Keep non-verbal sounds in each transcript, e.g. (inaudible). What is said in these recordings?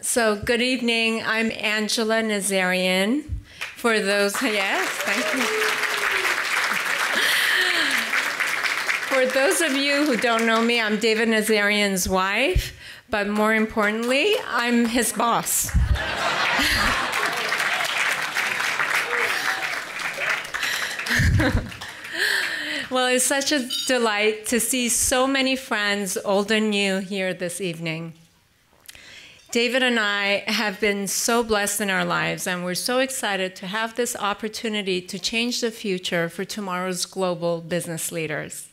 So, good evening. I'm Angela Nazarian. For those, (laughs) yes, thank you. For those of you who don't know me, I'm David Nazarian's wife, but more importantly, I'm his boss. (laughs) well, it's such a delight to see so many friends, old and new, here this evening. David and I have been so blessed in our lives, and we're so excited to have this opportunity to change the future for tomorrow's global business leaders.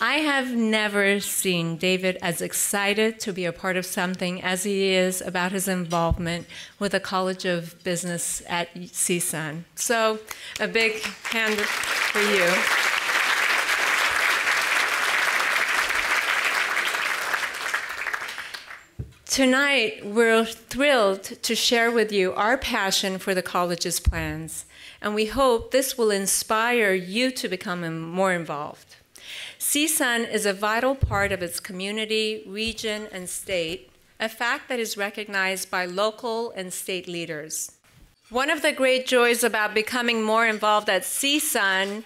I have never seen David as excited to be a part of something as he is about his involvement with the College of Business at CSUN. So, a big hand for you. Tonight, we're thrilled to share with you our passion for the college's plans, and we hope this will inspire you to become more involved. CSUN is a vital part of its community, region, and state, a fact that is recognized by local and state leaders. One of the great joys about becoming more involved at CSUN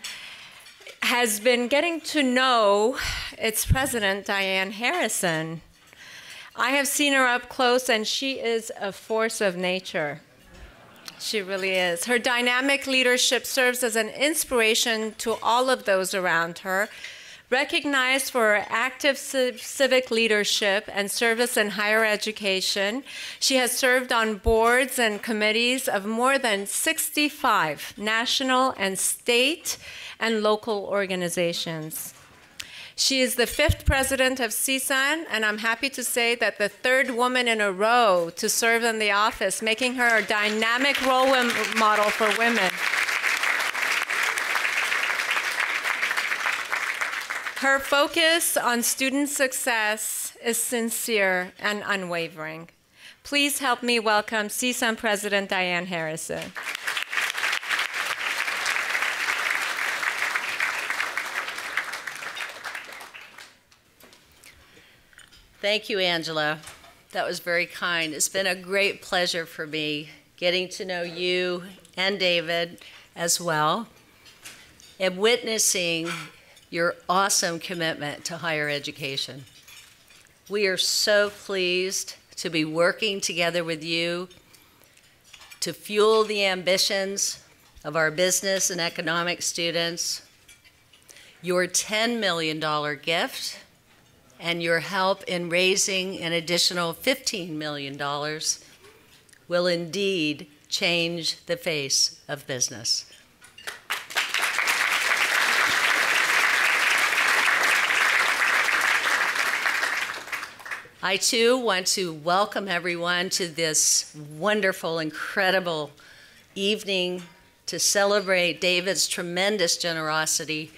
has been getting to know its president, Dianne Harrison. I have seen her up close, and she is a force of nature. She really is. Her dynamic leadership serves as an inspiration to all of those around her. Recognized for her active civic leadership and service in higher education, she has served on boards and committees of more than 65 national and state and local organizations. She is the fifth president of CSUN, and I'm happy to say that the third woman in a row to serve in the office, making her a dynamic role model for women. Her focus on student success is sincere and unwavering. Please help me welcome CSUN President Dianne Harrison. Thank you, Angela. That was very kind. It's been a great pleasure for me getting to know you and David as well and witnessing your awesome commitment to higher education. We are so pleased to be working together with you to fuel the ambitions of our business and economic students. Your $10 million gift and your help in raising an additional $15 million will indeed change the face of business. I too want to welcome everyone to this wonderful, incredible evening to celebrate David's tremendous generosity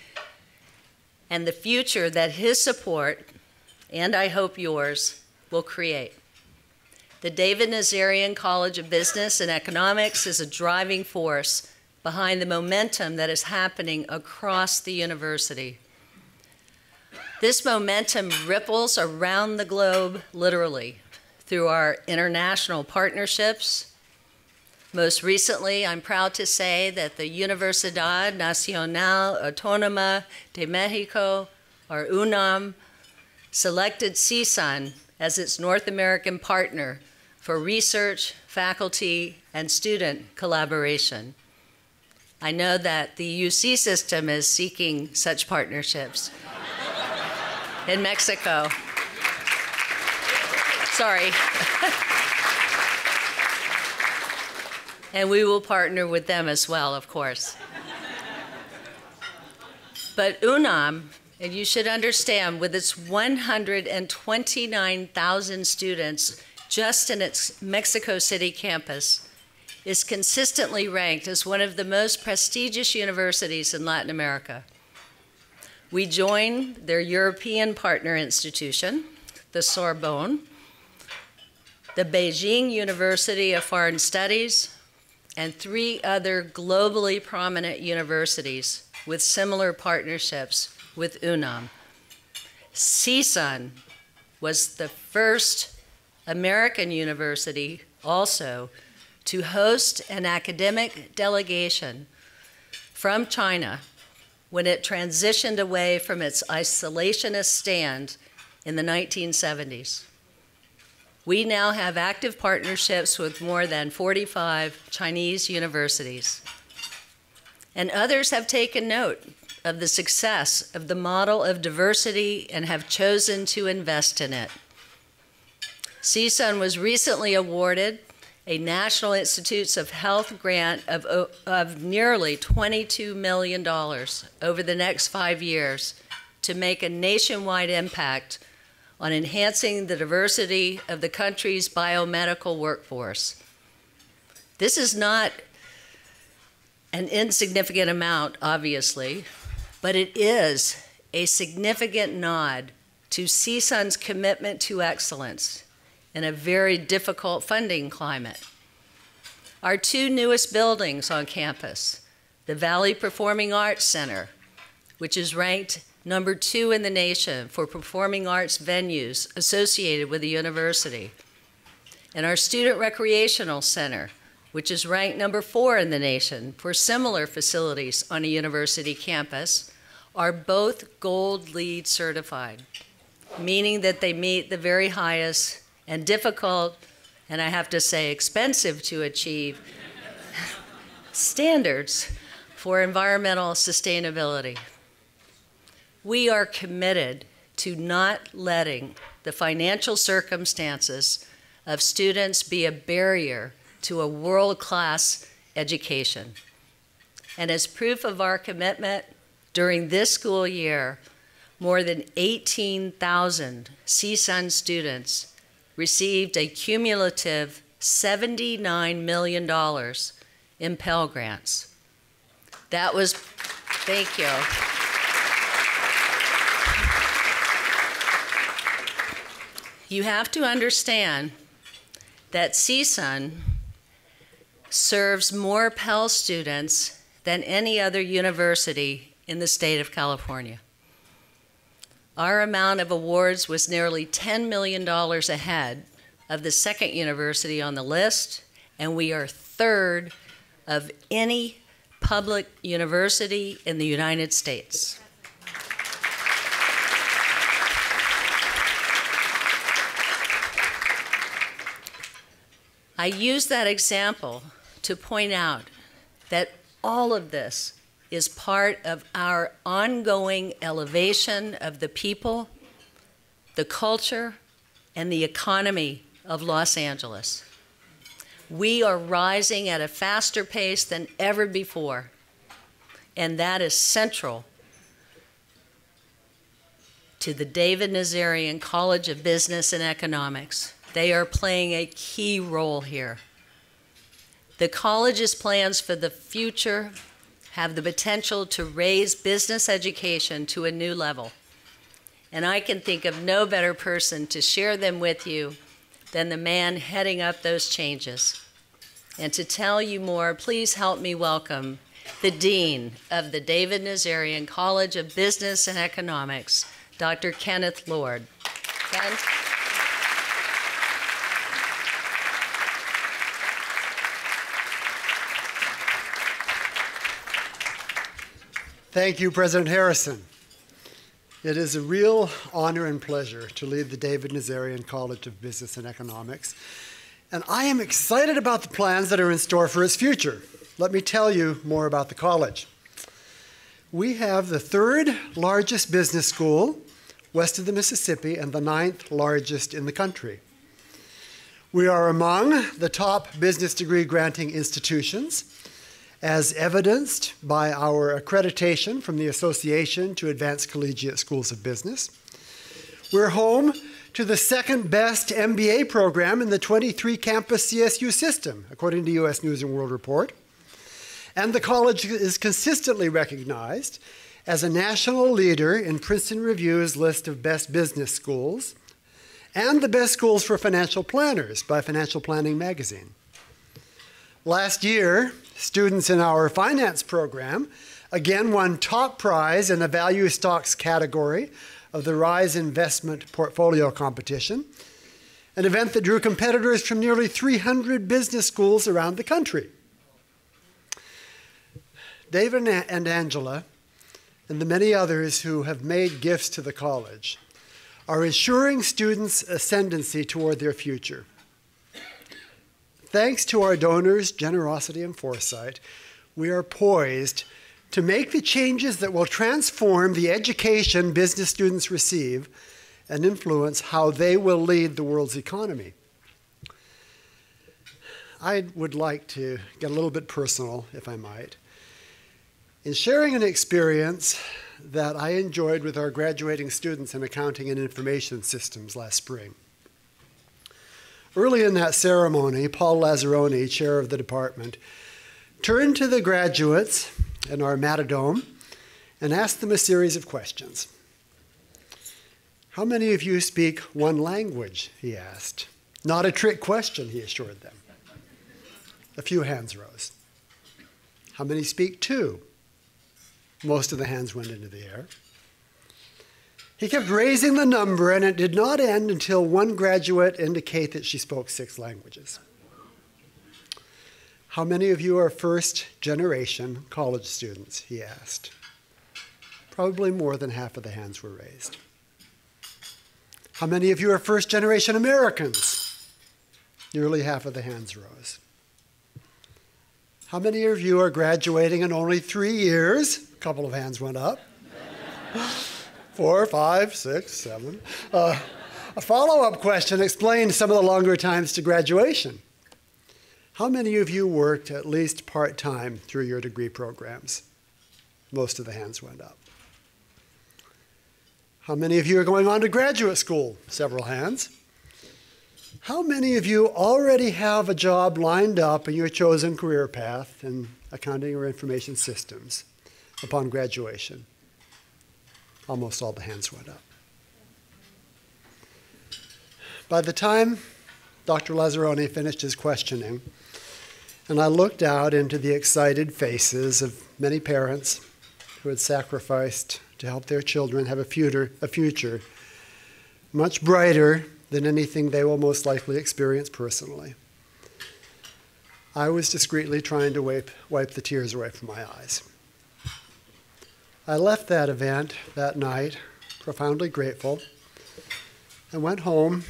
and the future that his support and I hope yours, will create. The David Nazarian College of Business and Economics is a driving force behind the momentum that is happening across the university. This momentum ripples around the globe literally through our international partnerships. Most recently, I'm proud to say that the Universidad Nacional Autónoma de Mexico, or UNAM, selected CSUN as its North American partner for research, faculty, and student collaboration. I know that the UC system is seeking such partnerships (laughs) in Mexico. Sorry. (laughs) and we will partner with them as well, of course. But UNAM and you should understand, with its 129,000 students just in its Mexico City campus, is consistently ranked as one of the most prestigious universities in Latin America. We join their European partner institution, the Sorbonne, the Beijing University of Foreign Studies, and three other globally prominent universities with similar partnerships with UNAM. CSUN was the first American University also to host an academic delegation from China when it transitioned away from its isolationist stand in the 1970s. We now have active partnerships with more than 45 Chinese universities. And others have taken note of the success of the model of diversity and have chosen to invest in it. CSUN was recently awarded a National Institutes of Health grant of, of nearly $22 million over the next five years to make a nationwide impact on enhancing the diversity of the country's biomedical workforce. This is not an insignificant amount, obviously, but it is a significant nod to CSUN's commitment to excellence in a very difficult funding climate. Our two newest buildings on campus, the Valley Performing Arts Center, which is ranked number two in the nation for performing arts venues associated with the university, and our Student Recreational Center, which is ranked number four in the nation for similar facilities on a university campus, are both Gold LEED certified, meaning that they meet the very highest and difficult, and I have to say expensive to achieve (laughs) standards for environmental sustainability. We are committed to not letting the financial circumstances of students be a barrier to a world class education. And as proof of our commitment, during this school year, more than 18,000 CSUN students received a cumulative $79 million in Pell Grants. That was, thank you. You have to understand that CSUN serves more Pell students than any other university in the state of California. Our amount of awards was nearly $10 million ahead of the second university on the list, and we are third of any public university in the United States. I use that example to point out that all of this is part of our ongoing elevation of the people, the culture, and the economy of Los Angeles. We are rising at a faster pace than ever before, and that is central to the David Nazarian College of Business and Economics. They are playing a key role here. The college's plans for the future have the potential to raise business education to a new level. And I can think of no better person to share them with you than the man heading up those changes. And to tell you more, please help me welcome the Dean of the David Nazarian College of Business and Economics, Dr. Kenneth Lord. Thank you, President Harrison. It is a real honor and pleasure to lead the David Nazarian College of Business and Economics. And I am excited about the plans that are in store for its future. Let me tell you more about the college. We have the third largest business school west of the Mississippi and the ninth largest in the country. We are among the top business degree granting institutions as evidenced by our accreditation from the Association to Advance Collegiate Schools of Business. We're home to the second best MBA program in the 23 campus CSU system, according to US News and World Report. And the college is consistently recognized as a national leader in Princeton Review's list of best business schools and the best schools for financial planners by Financial Planning Magazine. Last year, students in our finance program again won top prize in the value stocks category of the Rise Investment Portfolio Competition. an event that drew competitors from nearly 300 business schools around the country. David and Angela, and the many others who have made gifts to the college, are ensuring students' ascendancy toward their future. Thanks to our donors' generosity and foresight, we are poised to make the changes that will transform the education business students receive and influence how they will lead the world's economy. I would like to get a little bit personal, if I might, in sharing an experience that I enjoyed with our graduating students in accounting and information systems last spring. Early in that ceremony, Paul Lazzaroni, chair of the department, turned to the graduates in our Matadome and asked them a series of questions. How many of you speak one language? he asked. Not a trick question, he assured them. A few hands rose. How many speak two? Most of the hands went into the air. He kept raising the number, and it did not end until one graduate indicated that she spoke six languages. How many of you are first generation college students? He asked. Probably more than half of the hands were raised. How many of you are first generation Americans? Nearly half of the hands rose. How many of you are graduating in only three years? A couple of hands went up. Four, five, six, seven. Uh, a follow up question explained some of the longer times to graduation. How many of you worked at least part time through your degree programs? Most of the hands went up. How many of you are going on to graduate school? Several hands. How many of you already have a job lined up in your chosen career path in accounting or information systems upon graduation? Almost all the hands went up. By the time Dr. Lazzaroni finished his questioning, and I looked out into the excited faces of many parents who had sacrificed to help their children have a future, a future much brighter than anything they will most likely experience personally. I was discreetly trying to wipe, wipe the tears away from my eyes. I left that event that night profoundly grateful and went home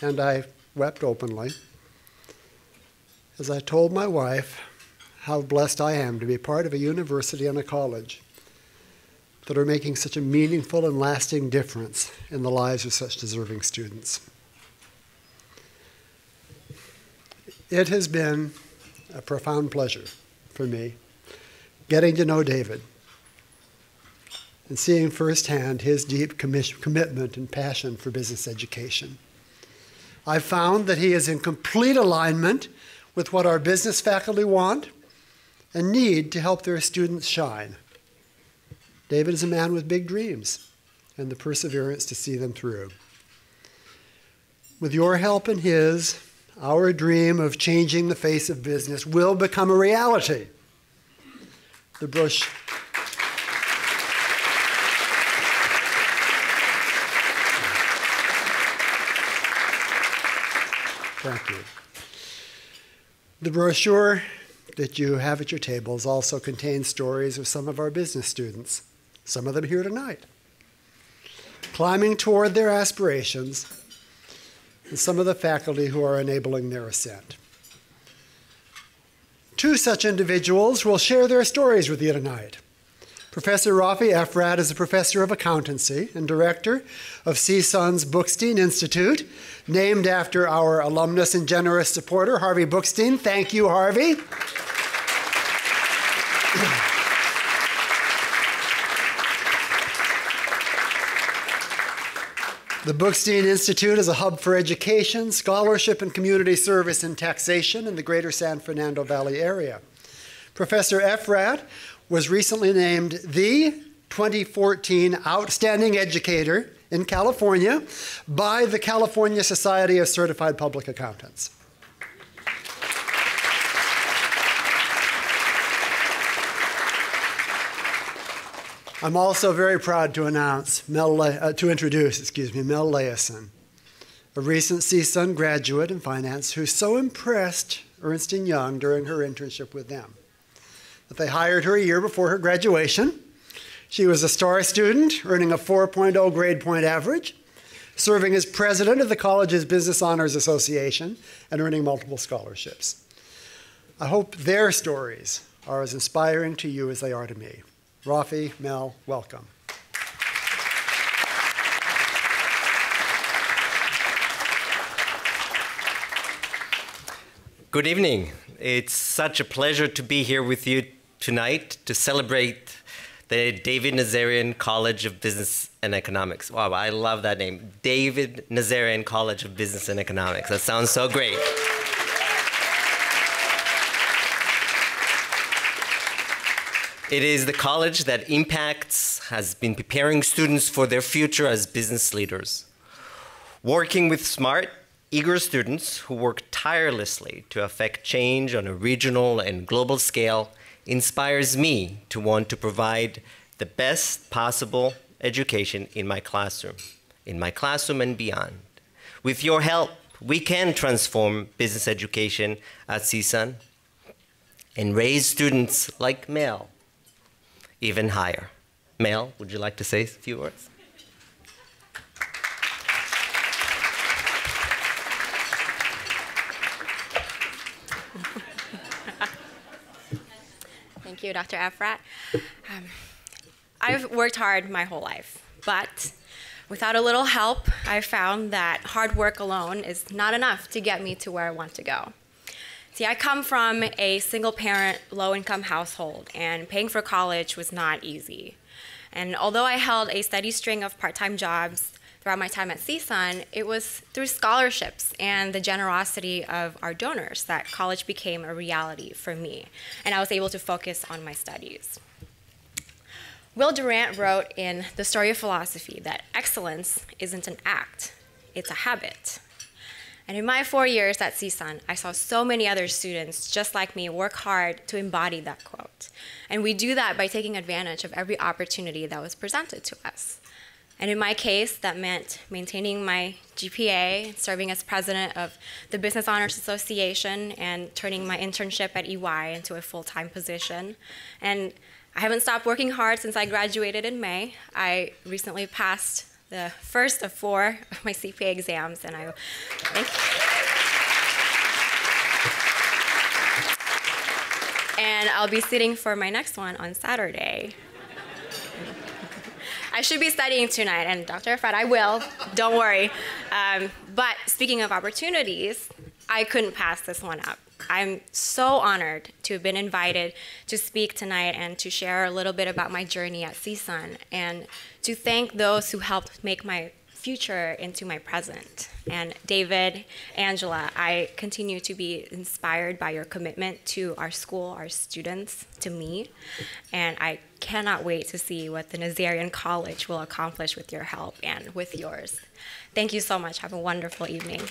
and I wept openly as I told my wife how blessed I am to be part of a university and a college that are making such a meaningful and lasting difference in the lives of such deserving students. It has been a profound pleasure for me getting to know David and seeing firsthand his deep commitment and passion for business education. I've found that he is in complete alignment with what our business faculty want and need to help their students shine. David is a man with big dreams and the perseverance to see them through. With your help and his, our dream of changing the face of business will become a reality. The Bush. Thank you. The brochure that you have at your tables also contains stories of some of our business students some of them here tonight, climbing toward their aspirations, and some of the faculty who are enabling their ascent. Two such individuals will share their stories with you tonight. Professor Rafi Efrat is a professor of accountancy and director of CSUN's Bookstein Institute, named after our alumnus and generous supporter, Harvey Bookstein. Thank you, Harvey. The Bookstein Institute is a hub for education, scholarship, and community service in taxation in the greater San Fernando Valley area. Professor Efrat was recently named the 2014 Outstanding Educator in California by the California Society of Certified Public Accountants. I'm also very proud to announce Mel, uh, to introduce, excuse me, Mel Leeson, a recent CSUN graduate in finance who so impressed Ernst & Young during her internship with them that they hired her a year before her graduation. She was a star student, earning a 4.0 grade point average, serving as president of the college's Business Honors Association, and earning multiple scholarships. I hope their stories are as inspiring to you as they are to me. Rafi, Mel, welcome. Good evening. It's such a pleasure to be here with you tonight to celebrate the David Nazarian College of Business and Economics. Wow, I love that name. David Nazarian College of Business and Economics. That sounds so great. It is the college that impacts, has been preparing students for their future as business leaders. Working with smart, eager students who work tirelessly to affect change on a regional and global scale inspires me to want to provide the best possible education in my classroom, in my classroom and beyond. With your help, we can transform business education at CSUN and raise students like Mel even higher. Mel, would you like to say a few words? Thank you, Dr. Efrat. Um, I've worked hard my whole life, but without a little help, I found that hard work alone is not enough to get me to where I want to go. See, I come from a single parent, low income household, and paying for college was not easy. And although I held a steady string of part time jobs throughout my time at CSUN, it was through scholarships and the generosity of our donors that college became a reality for me, and I was able to focus on my studies. Will Durant wrote in The Story of Philosophy that excellence isn't an act, it's a habit. And in my four years at CSUN, I saw so many other students just like me work hard to embody that quote. And we do that by taking advantage of every opportunity that was presented to us. And in my case, that meant maintaining my GPA, serving as president of the Business Honors Association, and turning my internship at EY into a full time position. And I haven't stopped working hard since I graduated in May. I recently passed the first of four of my CPA exams, and I. And I'll be sitting for my next one on Saturday. I should be studying tonight, and Dr. Efrat, I will. Don't worry. Um, but speaking of opportunities, I couldn't pass this one up. I'm so honored to have been invited to speak tonight and to share a little bit about my journey at CSUN and to thank those who helped make my future into my present. And David, Angela, I continue to be inspired by your commitment to our school, our students, to me. And I cannot wait to see what the Nazarian College will accomplish with your help and with yours. Thank you so much. Have a wonderful evening.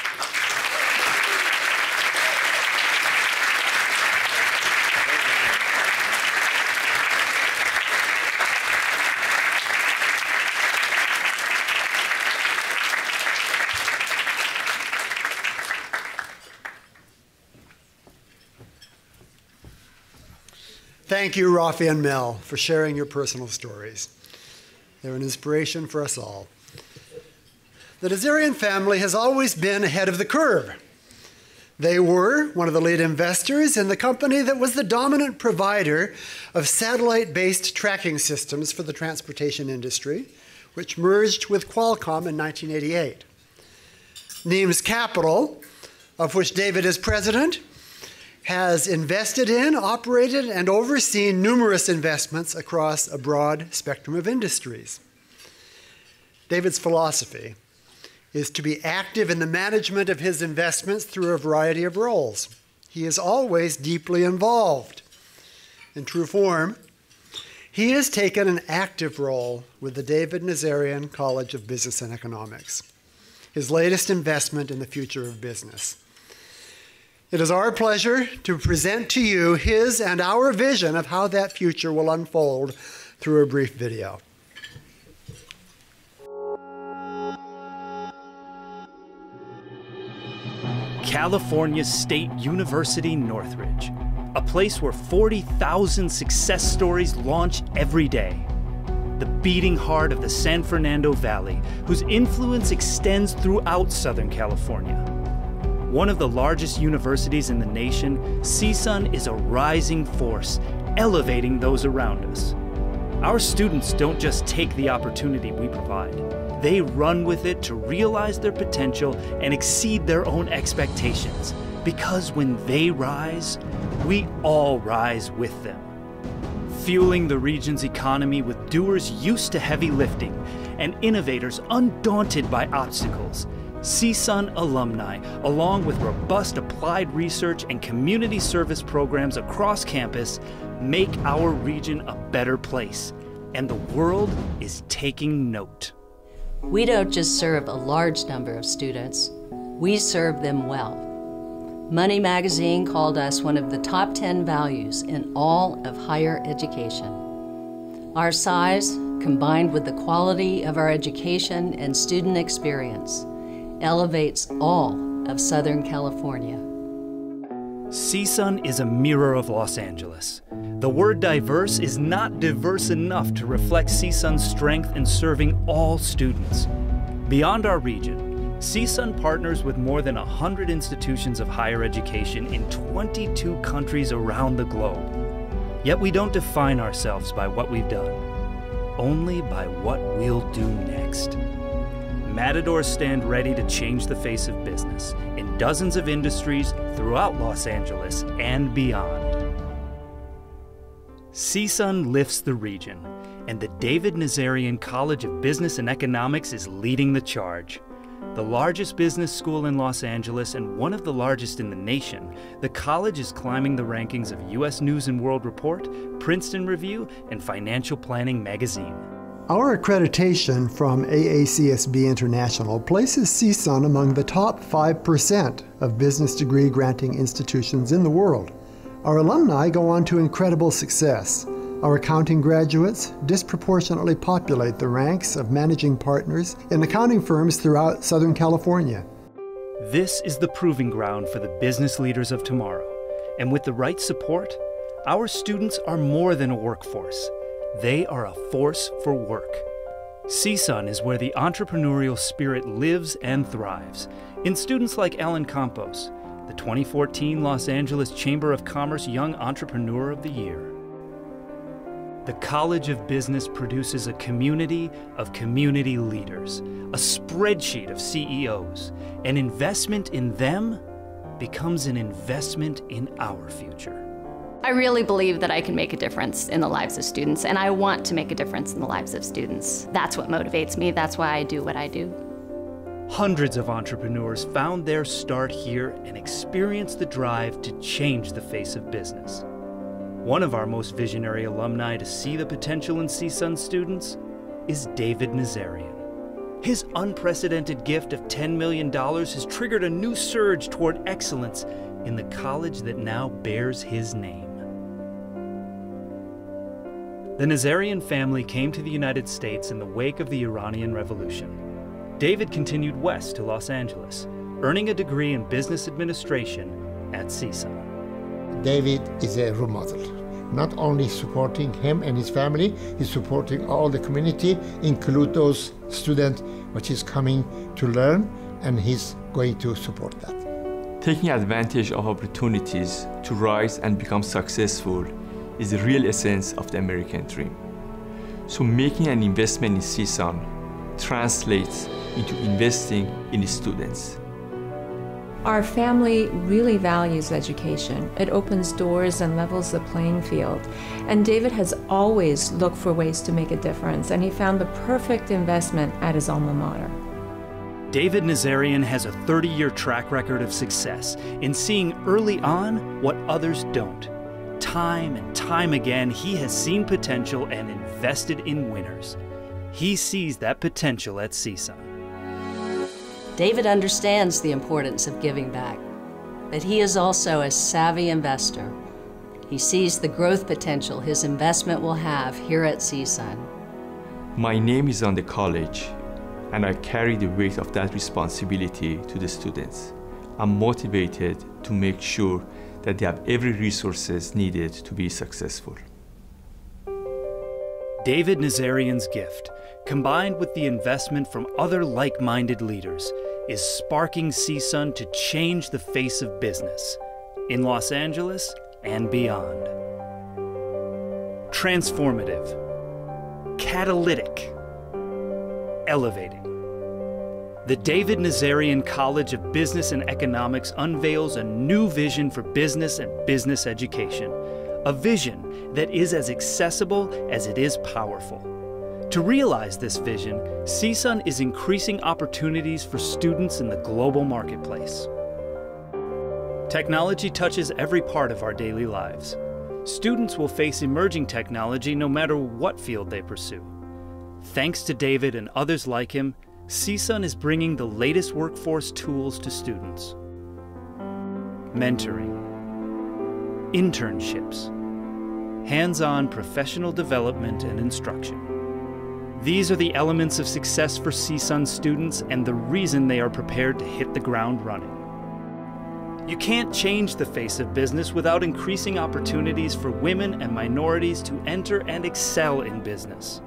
Thank you, Rafi and Mel, for sharing your personal stories. They're an inspiration for us all. The Nazarian family has always been ahead of the curve. They were one of the lead investors in the company that was the dominant provider of satellite based tracking systems for the transportation industry, which merged with Qualcomm in 1988. Nimes Capital, of which David is president, has invested in, operated, and overseen numerous investments across a broad spectrum of industries. David's philosophy is to be active in the management of his investments through a variety of roles. He is always deeply involved. In true form, he has taken an active role with the David Nazarian College of Business and Economics, his latest investment in the future of business. It is our pleasure to present to you his and our vision of how that future will unfold through a brief video. California State University Northridge, a place where 40,000 success stories launch every day. The beating heart of the San Fernando Valley, whose influence extends throughout Southern California. One of the largest universities in the nation, CSUN is a rising force, elevating those around us. Our students don't just take the opportunity we provide, they run with it to realize their potential and exceed their own expectations. Because when they rise, we all rise with them. Fueling the region's economy with doers used to heavy lifting and innovators undaunted by obstacles, CSUN alumni, along with robust applied research and community service programs across campus, make our region a better place. And the world is taking note. We don't just serve a large number of students, we serve them well. Money Magazine called us one of the top 10 values in all of higher education. Our size, combined with the quality of our education and student experience, elevates all of Southern California. CSUN is a mirror of Los Angeles. The word diverse is not diverse enough to reflect CSUN's strength in serving all students. Beyond our region, CSUN partners with more than 100 institutions of higher education in 22 countries around the globe. Yet we don't define ourselves by what we've done, only by what we'll do next. Matadors stand ready to change the face of business in dozens of industries throughout Los Angeles and beyond. CSUN lifts the region, and the David Nazarian College of Business and Economics is leading the charge. The largest business school in Los Angeles and one of the largest in the nation, the college is climbing the rankings of U.S. News and World Report, Princeton Review, and Financial Planning magazine. Our accreditation from AACSB International places CSUN among the top 5% of business degree granting institutions in the world. Our alumni go on to incredible success. Our accounting graduates disproportionately populate the ranks of managing partners in accounting firms throughout Southern California. This is the proving ground for the business leaders of tomorrow. And with the right support, our students are more than a workforce. They are a force for work. CSUN is where the entrepreneurial spirit lives and thrives. In students like Alan Campos, the 2014 Los Angeles Chamber of Commerce Young Entrepreneur of the Year. The College of Business produces a community of community leaders, a spreadsheet of CEOs. An investment in them becomes an investment in our future. I really believe that I can make a difference in the lives of students, and I want to make a difference in the lives of students. That's what motivates me. That's why I do what I do. Hundreds of entrepreneurs found their start here and experienced the drive to change the face of business. One of our most visionary alumni to see the potential in CSUN students is David Nazarian. His unprecedented gift of $10 million has triggered a new surge toward excellence in the college that now bears his name. The Nazarian family came to the United States in the wake of the Iranian Revolution. David continued west to Los Angeles, earning a degree in business administration at CSUN. David is a role model. Not only supporting him and his family, he's supporting all the community, include those students which is coming to learn, and he's going to support that. Taking advantage of opportunities to rise and become successful is the real essence of the American dream. So making an investment in CSUN translates into investing in students. Our family really values education. It opens doors and levels the playing field. And David has always looked for ways to make a difference, and he found the perfect investment at his alma mater. David Nazarian has a 30 year track record of success in seeing early on what others don't. Time and time again, he has seen potential and invested in winners. He sees that potential at CSUN. David understands the importance of giving back, but he is also a savvy investor. He sees the growth potential his investment will have here at CSUN. My name is on the college, and I carry the weight of that responsibility to the students. I'm motivated to make sure that they have every resources needed to be successful. David Nazarian's gift, combined with the investment from other like minded leaders, is sparking CSUN to change the face of business in Los Angeles and beyond. Transformative, catalytic, elevating. The David Nazarian College of Business and Economics unveils a new vision for business and business education, a vision that is as accessible as it is powerful. To realize this vision, CSUN is increasing opportunities for students in the global marketplace. Technology touches every part of our daily lives. Students will face emerging technology no matter what field they pursue. Thanks to David and others like him, CSUN is bringing the latest workforce tools to students. Mentoring, internships, hands-on professional development and instruction. These are the elements of success for CSUN students and the reason they are prepared to hit the ground running. You can't change the face of business without increasing opportunities for women and minorities to enter and excel in business.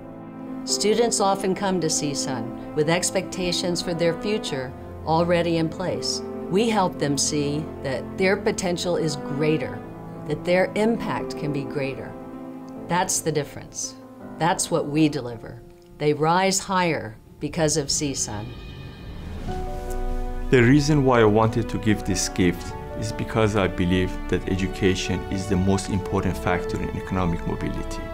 Students often come to CSUN with expectations for their future already in place. We help them see that their potential is greater, that their impact can be greater. That's the difference. That's what we deliver. They rise higher because of CSUN. The reason why I wanted to give this gift is because I believe that education is the most important factor in economic mobility.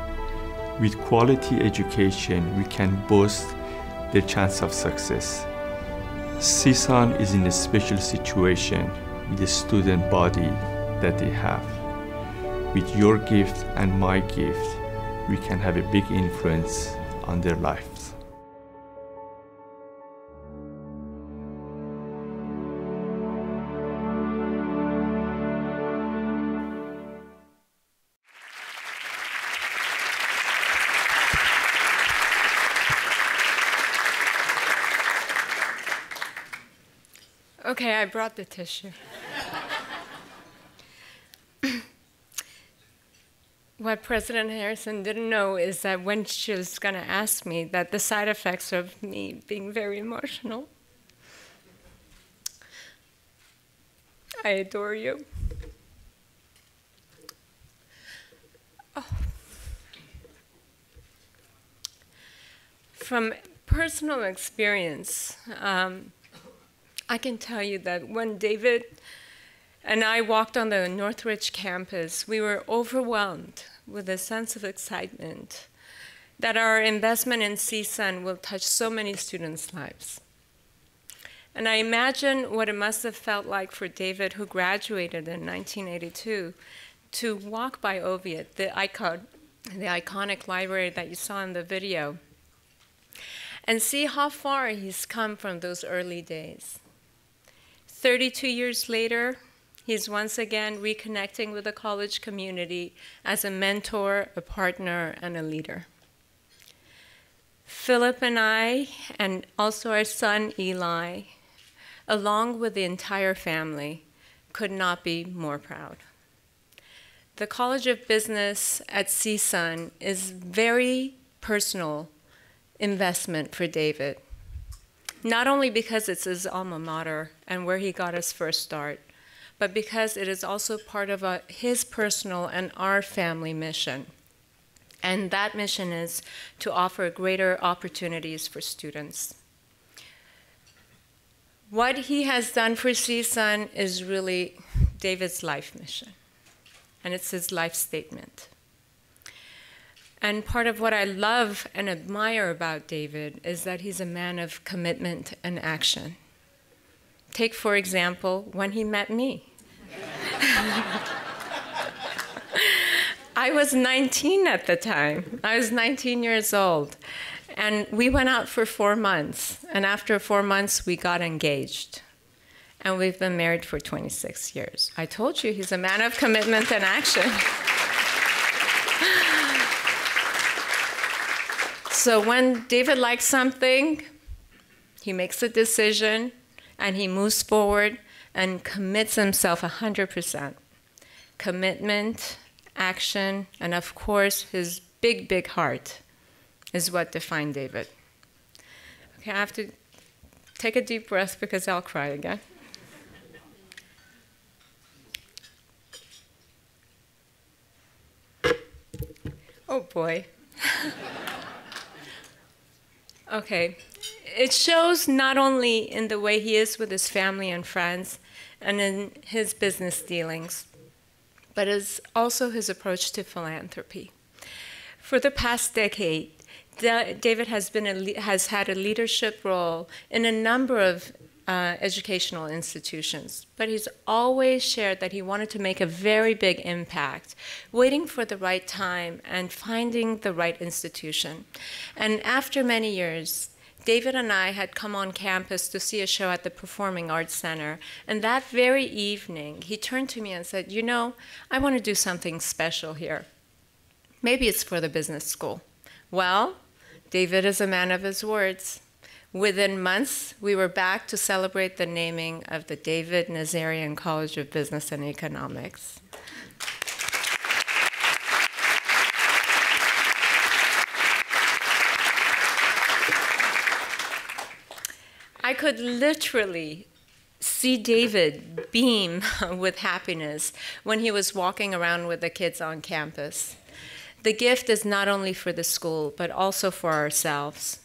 With quality education, we can boost their chance of success. CSUN is in a special situation with the student body that they have. With your gift and my gift, we can have a big influence on their lives. Okay, I brought the tissue. (coughs) what President Harrison didn't know is that when she was going to ask me that the side effects of me being very emotional. I adore you. Oh. From personal experience, um, I can tell you that when David and I walked on the Northridge campus, we were overwhelmed with a sense of excitement that our investment in CSUN will touch so many students' lives. And I imagine what it must have felt like for David, who graduated in 1982, to walk by Oviatt, the icon, the iconic library that you saw in the video, and see how far he's come from those early days. 32 years later, He's once again reconnecting with the college community as a mentor, a partner, and a leader. Philip and I, and also our son Eli, along with the entire family, could not be more proud. The College of Business at CSUN is very personal investment for David. Not only because it's his alma mater and where he got his first start, but because it is also part of a, his personal and our family mission. And that mission is to offer greater opportunities for students. What he has done for CSUN is really David's life mission, and it's his life statement. And part of what I love and admire about David is that he's a man of commitment and action. Take, for example, when he met me. (laughs) I was 19 at the time. I was 19 years old. And we went out for four months. And after four months, we got engaged. And we've been married for 26 years. I told you he's a man of commitment and action. (laughs) so when David likes something, he makes a decision and he moves forward and commits himself 100%. Commitment, action, and of course, his big, big heart is what defined David. Okay, I have to take a deep breath because I'll cry again. Oh boy. (laughs) okay. It shows not only in the way he is with his family and friends and in his business dealings, but is also his approach to philanthropy. For the past decade, David has, been a, has had a leadership role in a number of uh, educational institutions, but he's always shared that he wanted to make a very big impact, waiting for the right time and finding the right institution. And after many years, David and I had come on campus to see a show at the Performing Arts Center, and that very evening, he turned to me and said, You know, I want to do something special here. Maybe it's for the business school. Well, David is a man of his words. Within months, we were back to celebrate the naming of the David Nazarian College of Business and Economics. I could literally see David beam (laughs) with happiness when he was walking around with the kids on campus. The gift is not only for the school, but also for ourselves.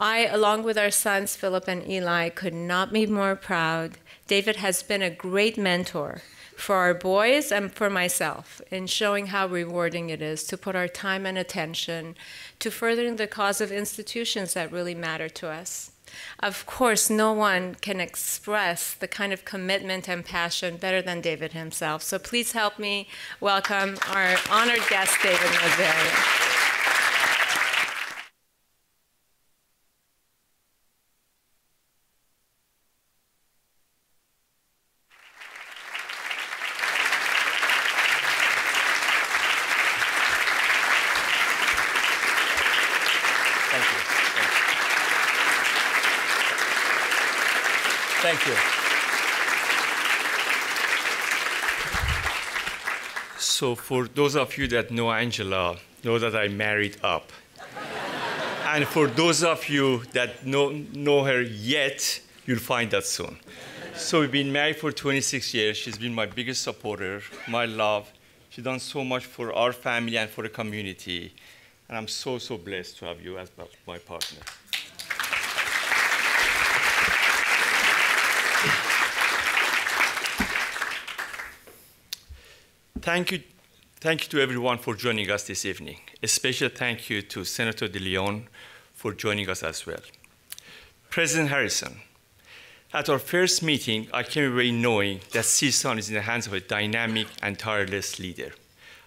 I, along with our sons, Philip and Eli, could not be more proud. David has been a great mentor for our boys and for myself in showing how rewarding it is to put our time and attention to furthering the cause of institutions that really matter to us. Of course, no one can express the kind of commitment and passion better than David himself. So please help me welcome our honored guest, David Nazarian. Thank you. So for those of you that know Angela, know that I married up. and for those of you that know, know her yet, you'll find that soon. So we've been married for 26 years. She's been my biggest supporter, my love. She's done so much for our family and for the community. And I'm so, so blessed to have you as my partner. Thank you, thank you to everyone for joining us this evening. A special thank you to Senator DeLeon for joining us as well. President Harrison, at our first meeting, I came away knowing that CSUN is in the hands of a dynamic and tireless leader.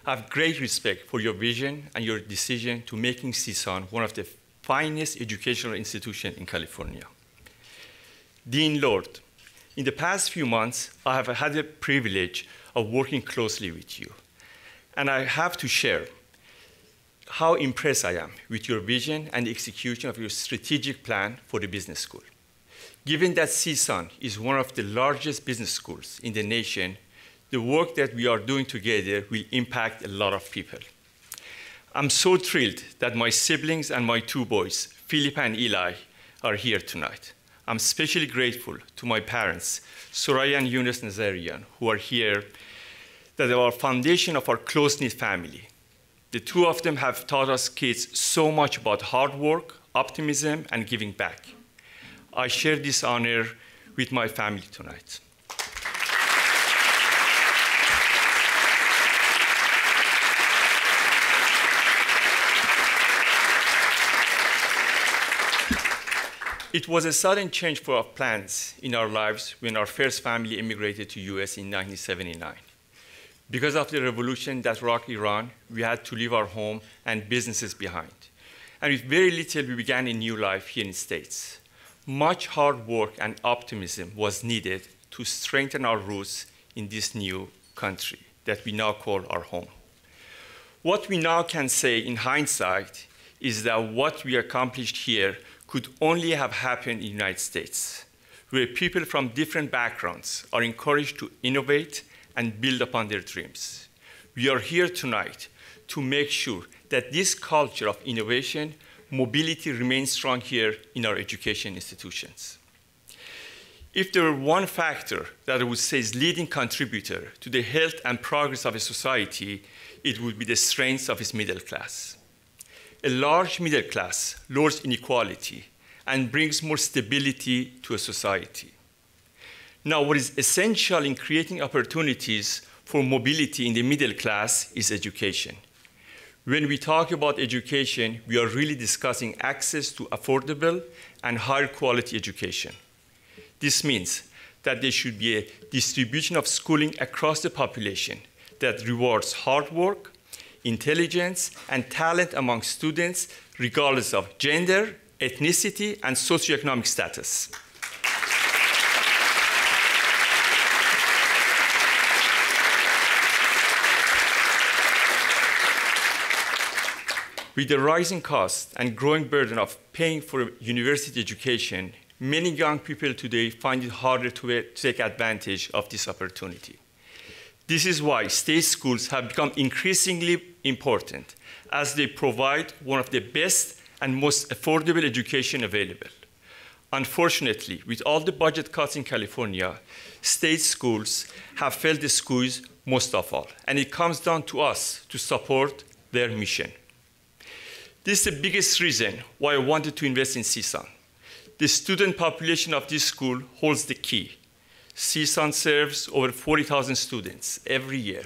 I have great respect for your vision and your decision to making CSUN one of the finest educational institutions in California. Dean Lord, in the past few months, I have had the privilege of working closely with you. And I have to share how impressed I am with your vision and the execution of your strategic plan for the business school. Given that CSUN is one of the largest business schools in the nation, the work that we are doing together will impact a lot of people. I'm so thrilled that my siblings and my two boys, Philip and Eli, are here tonight. I'm especially grateful to my parents, Soraya and Younes Nazarian, who are here, that they are our foundation of our close-knit family. The two of them have taught us kids so much about hard work, optimism, and giving back. I share this honor with my family tonight. It was a sudden change for our plans in our lives when our first family immigrated to US in 1979. Because of the revolution that rocked Iran, we had to leave our home and businesses behind. And with very little, we began a new life here in the States. Much hard work and optimism was needed to strengthen our roots in this new country that we now call our home. What we now can say in hindsight is that what we accomplished here could only have happened in the United States. where people from different backgrounds are encouraged to innovate and build upon their dreams. We are here tonight to make sure that this culture of innovation, mobility remains strong here in our education institutions. If there were one factor that I would say is leading contributor to the health and progress of a society, it would be the strength of its middle class. A large middle class lowers inequality and brings more stability to a society. Now, what is essential in creating opportunities for mobility in the middle class is education. When we talk about education, we are really discussing access to affordable and higher quality education. This means that there should be a distribution of schooling across the population that rewards hard work, intelligence, and talent among students, regardless of gender, ethnicity, and socioeconomic status. With the rising cost and growing burden of paying for university education, many young people today find it harder to take advantage of this opportunity. This is why state schools have become increasingly important as they provide one of the best and most affordable education available. Unfortunately, with all the budget cuts in California, state schools have felt the squeeze most of all, and it comes down to us to support their mission. This is the biggest reason why I wanted to invest in CSUN. The student population of this school holds the key. CSUN serves over 40,000 students every year,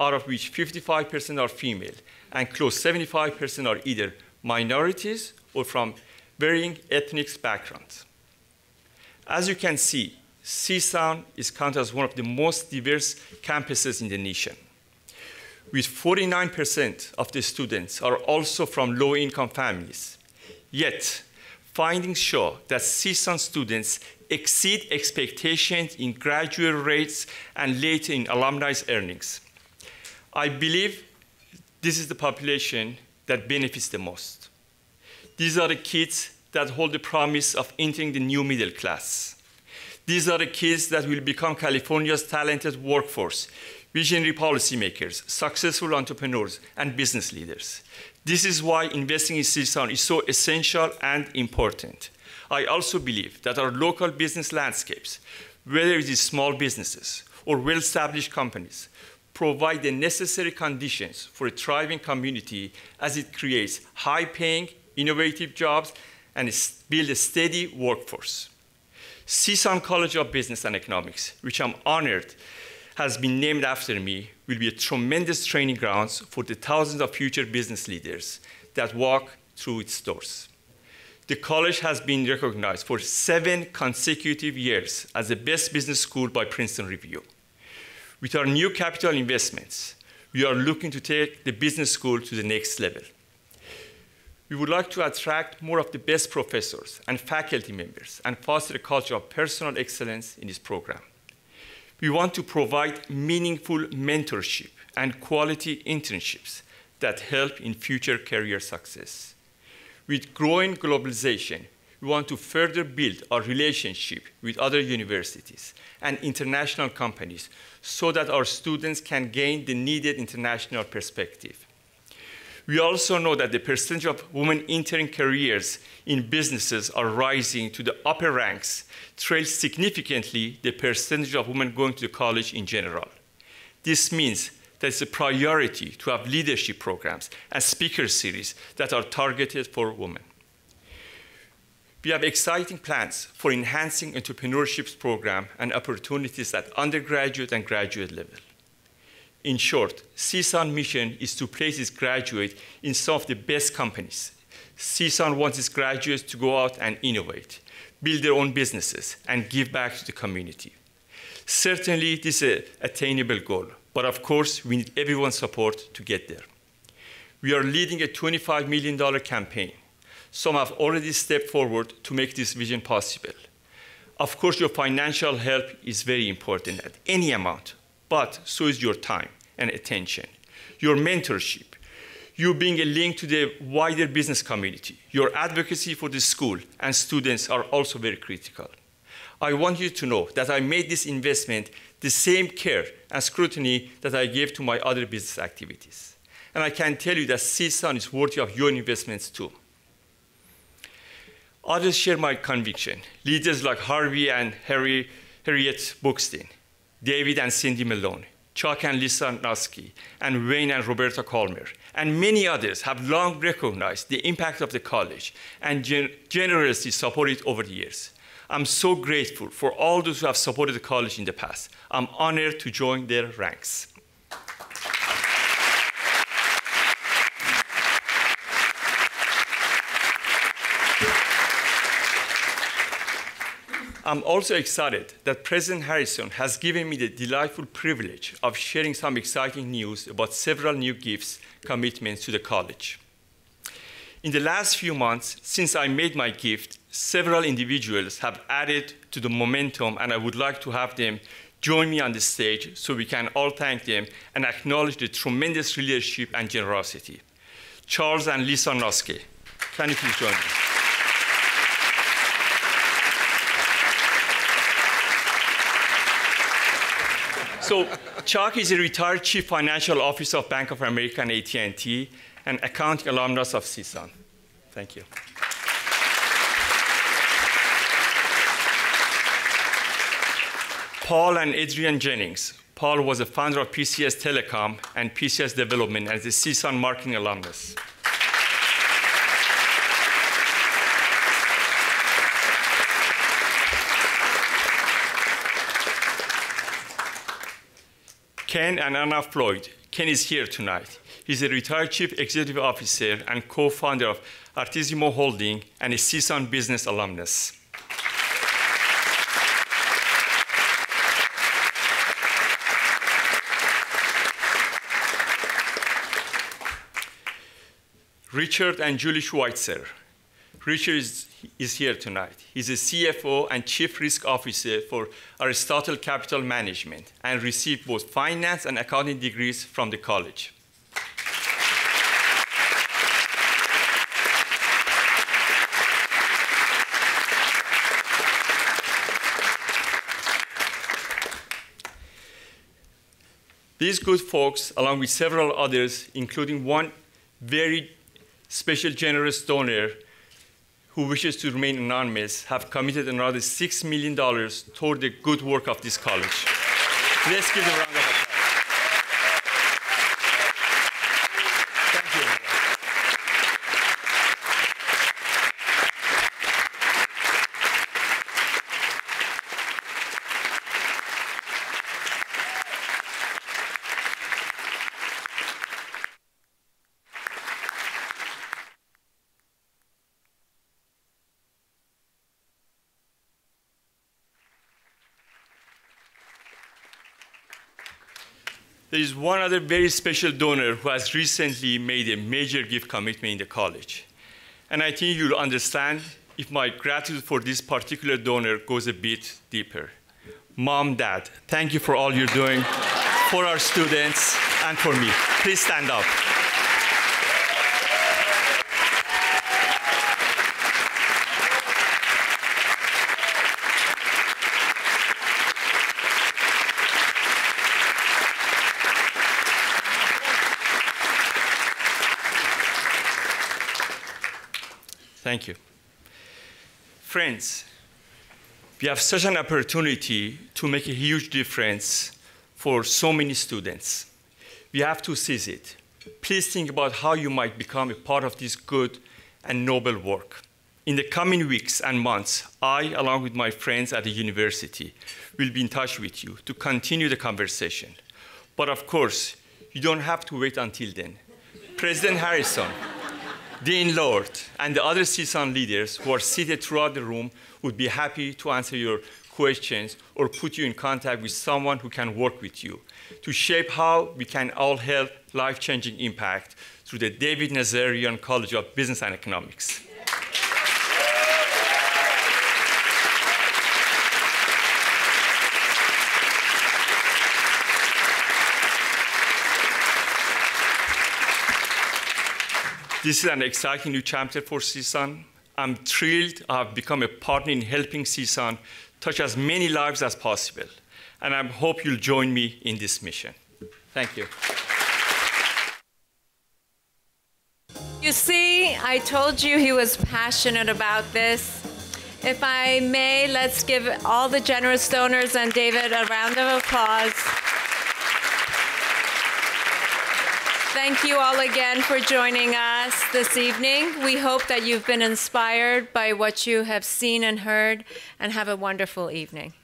out of which 55% are female, and close 75% are either minorities or from varying ethnic backgrounds. As you can see, CSUN is counted as one of the most diverse campuses in the nation. With 49% of the students are also from low-income families. Yet, findings show that CSUN students exceed expectations in graduate rates and later in alumni's earnings. I believe this is the population that benefits the most. These are the kids that hold the promise of entering the new middle class. These are the kids that will become California's talented workforce, visionary policymakers, successful entrepreneurs, and business leaders. This is why investing in CSUN is so essential and important. I also believe that our local business landscapes, whether it is small businesses or well-established companies, provide the necessary conditions for a thriving community as it creates high-paying, innovative jobs and build a steady workforce. CSUN College of Business and Economics, which I'm honored has been named after me, will be a tremendous training grounds for the thousands of future business leaders that walk through its doors. The college has been recognized for seven consecutive years as the best business school by Princeton Review. With our new capital investments, we are looking to take the business school to the next level. We would like to attract more of the best professors and faculty members and foster a culture of personal excellence in this program. We want to provide meaningful mentorship and quality internships that help in future career success. With growing globalization, we want to further build our relationship with other universities and international companies so that our students can gain the needed international perspective. We also know that the percentage of women entering careers in businesses are rising to the upper ranks, trails significantly the percentage of women going to college in general. This means that it's a priority to have leadership programs and speaker series that are targeted for women. We have exciting plans for enhancing entrepreneurship program and opportunities at undergraduate and graduate level. In short, CSUN mission is to place its graduates in some of the best companies. CSUN wants its graduates to go out and innovate, build their own businesses, and give back to the community. Certainly, this is an attainable goal, but of course, we need everyone's support to get there. We are leading a $25 million campaign. Some have already stepped forward to make this vision possible. Of course, your financial help is very important at any amount, but so is your time and attention, your mentorship, you being a link to the wider business community, your advocacy for the school and students are also very critical. I want you to know that I made this investment the same care and scrutiny that I gave to my other business activities. And I can tell you that CSUN is worthy of your investments too. Others share my conviction. Leaders like Harvey and Harry, Harriet Buxton, David and Cindy Malone, Chuck and Lisa Noski, and Wayne and Roberta Colmer, and many others have long recognized the impact of the college and gen generously supported over the years. I'm so grateful for all those who have supported the college in the past. I'm honored to join their ranks. I'm also excited that President Harrison has given me the delightful privilege of sharing some exciting news about several new gifts commitments to the college. In the last few months, since I made my gift, several individuals have added to the momentum, and I would like to have them join me on the stage so we can all thank them and acknowledge the tremendous leadership and generosity. Charles and Lisa Noski, can you please join me? So Chuck is a retired chief financial officer of Bank of America and AT&T and accounting alumnus of CSUN. Thank you. Paul and Adrian Jennings. Paul was a founder of PCS Telecom and PCS Development as a CSUN marketing alumnus. Ken and Anna Floyd. Ken is here tonight. He's a retired chief executive officer and co-founder of Artisimo Holding and a CSUN business alumnus. Richard and Julie Schweitzer. Richard is, is here tonight. He's a CFO and Chief Risk Officer for Aristotle Capital Management and received both finance and accounting degrees from the college. These good folks, along with several others, including one very special generous donor who wishes to remain anonymous have committed another $6 million toward the good work of this college. Let's give them a round of applause. Thank you. There is one other very special donor who has recently made a major gift commitment in the college. And I think you'll understand if my gratitude for this particular donor goes a bit deeper. Mom, Dad, thank you for all you're doing for our students and for me. Please stand up. Thank you. Friends, we have such an opportunity to make a huge difference for so many students. We have to seize it. Please think about how you might become a part of this good and noble work. In the coming weeks and months, I, along with my friends at the university, will be in touch with you to continue the conversation. But of course, you don't have to wait until then. President Harrison, Dean Lord, and the other CSUN leaders who are seated throughout the room would be happy to answer your questions or put you in contact with someone who can work with you to shape how we can all have life-changing impact through the David Nazarian College of Business and Economics. This is an exciting new chapter for CSUN. I'm thrilled I have become a partner in helping CSUN touch as many lives as possible. And I hope you'll join me in this mission. Thank you. You see, I told you he was passionate about this. If I may, let's give all the generous donors and David a round of applause. Thank you all again for joining us this evening. We hope that you've been inspired by what you have seen and heard, and have a wonderful evening.